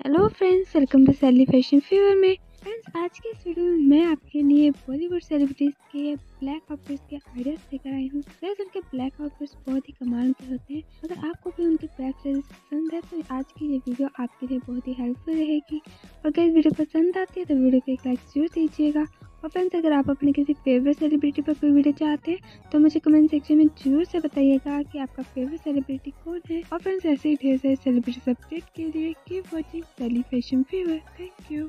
Hello friends welcome to Sally fashion fever में। Friends आज के इस वीडियो में मैं आपके लिए बॉलीवुड सेलिब्रिटीज के ब्लैक आउटफिट्स के आइडियाज़ लेकर आई हूँ। फ्रेंड्स उनके ब्लैक आउटफिट्स बहुत ही कमाल के होते हैं। अगर आपको भी उनके ब्लैक ड्रेसेस पसंद है तो आज की ये वीडियो आपके लिए बहुत ही हेल्पफुल रहेगी। अगर वीडियो पसंद आती है तो वीडियो को एक लाइक ज़रूर दीजिएगा। और फ्रेंड्स, अगर आप अपने किसी फेवरेट सेलिब्रिटी पर कोई वीडियो चाहते हैं तो मुझे कमेंट सेक्शन में ज़रूर से बताइएगा कि आपका फेवरेट सेलिब्रिटी कौन है। और फ्रेंड्स, ऐसे ही ढेर सारे सेलिब्रिटी अपडेट के लिए keep watching Sally fashion fever thank you